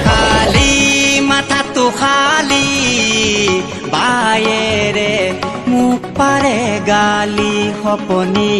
খালি মাথাটো খালি বায়েৰে মোক পাৰে গালি সপনি